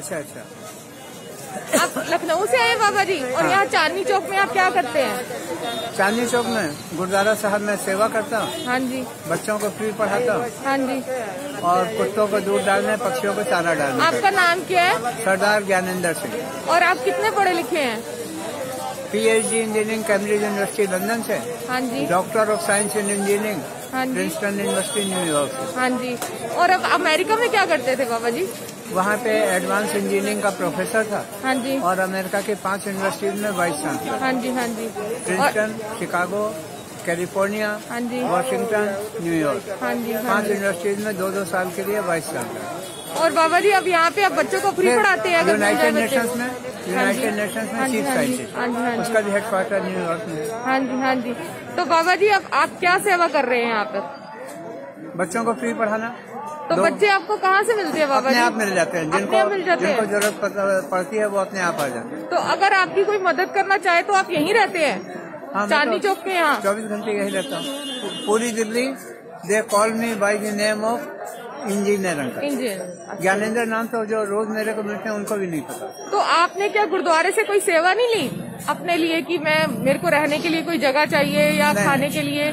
अच्छा अच्छा। आप लखनऊ से आए बाबा जी और यहाँ चांदनी चौक में आप क्या करते हैं? चांदनी चौक में गुरुद्वारा साहब में सेवा करता हूँ। हाँ जी। बच्चों को फ्री पढ़ाता हूँ। हाँ जी। और कुत्तों को दूध डालने पक्षियों को चारा डालने आपका नाम क्या है? सरदार ज्ञानेंद्र सिंह। और आप कितने पढ़े लिखे हैं? PhD engineering Cambridge university London से। हाँ जी। Doctor of science in engineering हाँ प्रिंसटन यूनिवर्सिटी न्यूयॉर्क हाँ जी। और अब अमेरिका में क्या करते थे बाबा जी? वहाँ पे एडवांस इंजीनियरिंग का प्रोफेसर था हाँ जी। और अमेरिका के पाँच यूनिवर्सिटीज में वाइस चांसलर हाँ जी हाँ जी। प्रिंसटन शिकागो कैलिफ़ोर्निया हाँ जी। वॉशिंगटन न्यूयॉर्क हाँ जी हाँ पाँच यूनिवर्सिटीज में दो दो साल के लिए वाइस चांसलर और बाबा जी अब यहाँ पे अब बच्चों को फ्री पढ़ाते हैं यूनाइटेड नेशंस में यूनाइटेड नेशंस हाँ में चीफ हाँ साइंटिस्ट। उसका भी हेडक्वार्टर न्यूयॉर्क में। हाँ जी हाँ जी। तो बाबा जी अब आप क्या सेवा कर रहे हैं यहाँ पे? बच्चों को फ्री पढ़ाना। तो बच्चे आपको कहाँ से मिलते हैं बाबा अपने आप मिल जाते हैं। जिनको मिल जाते जिनको हैं। ज़रूरत पड़ती है वो अपने आप आ जाते हैं। तो अगर आपकी कोई मदद करना चाहे तो आप यहीं रहते हैं? हाँ, मैं चांदनी तो चौक के यहाँ? चौबीस घंटे यही रहता हूँ। पूरी Delhi they call me by the name of engineer uncle. Engineer Gyanendra नाम तो जो रोज मेरे को मिलते हैं उनको भी नहीं पता। तो आपने क्या गुरुद्वारे से कोई सेवा नहीं ली? अपने लिए कि मैं मेरे को रहने के लिए कोई जगह चाहिए या खाने के लिए?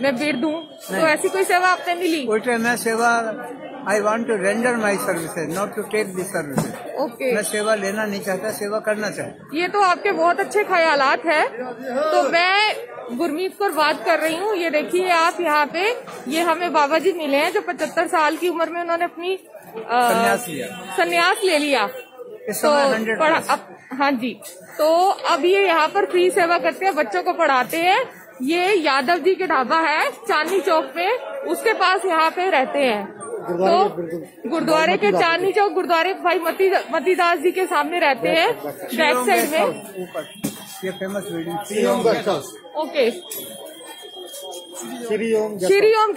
मैं बेड दूँ? तो ऐसी कोई सेवा आपने मिली? उल्टे मैं सेवा I want to render my services not to take this services okay मैं सेवा लेना नहीं चाहता सेवा करना चाहता। ये तो आपके बहुत अच्छे ख्याल है। तो मैं गुरमीत कौर बात कर रही हूँ। ये देखिए आप यहाँ पे ये हमें बाबा जी मिले हैं जो पचहत्तर साल की उम्र में उन्होंने अपनी संन्यास लिया। संन्यास ले लिया। तो पढ़ा अब हाँ जी। तो अब ये यहाँ पर फ्री सेवा करते हैं बच्चों को पढ़ाते हैं। ये यादव जी के ढाबा है चांदनी चौक पे। उसके पास यहाँ पे रहते हैं। तो गुरुद्वारे के चांदनी चौक गुरुद्वारे भाई मती मतीदास जी के सामने रहते हैं बैक साइड में। ये फ़ेमस ओके श्री ओम श्री ओम